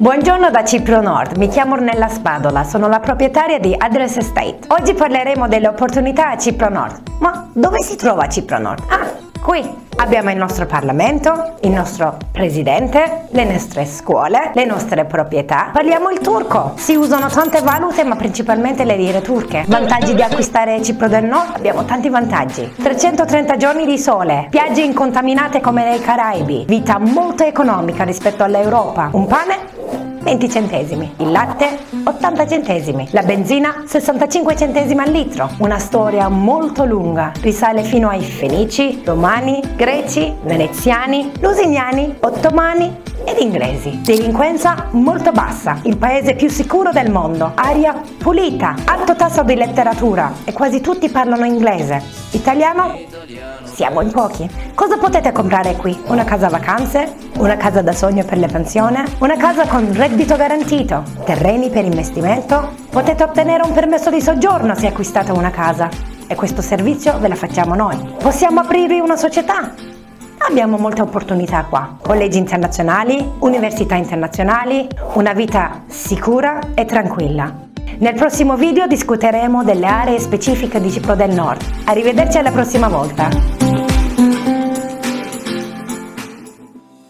Buongiorno da Cipro Nord, mi chiamo Ornella Spadola, sono la proprietaria di Address Estate. Oggi parleremo delle opportunità a Cipro Nord. Ma dove si trova Cipro Nord? Ah, qui! Abbiamo il nostro Parlamento, il nostro Presidente, le nostre scuole, le nostre proprietà. Parliamo il turco. Si usano tante valute ma principalmente le lire turche. Vantaggi di acquistare Cipro del Nord? Abbiamo tanti vantaggi. 330 giorni di sole, spiagge incontaminate come nei Caraibi, vita molto economica rispetto all'Europa. Un pane 20 centesimi, il latte 80 centesimi, la benzina 65 centesimi al litro. Una storia molto lunga, risale fino ai Fenici, Romani, Greci, Veneziani, Lusiniani, Ottomani ed inglesi. Delinquenza molto bassa, il paese più sicuro del mondo, aria pulita, alto tasso di letteratura e quasi tutti parlano inglese. Italiano? Siamo in pochi. Cosa potete comprare qui? Una casa vacanze? Una casa da sogno per le pensioni? Una casa con reddito garantito? Terreni per investimento? Potete ottenere un permesso di soggiorno se acquistate una casa. E questo servizio ve la facciamo noi. Possiamo aprirvi una società? Abbiamo molte opportunità qua, collegi internazionali, università internazionali, una vita sicura e tranquilla. Nel prossimo video discuteremo delle aree specifiche di Cipro del Nord. Arrivederci alla prossima volta!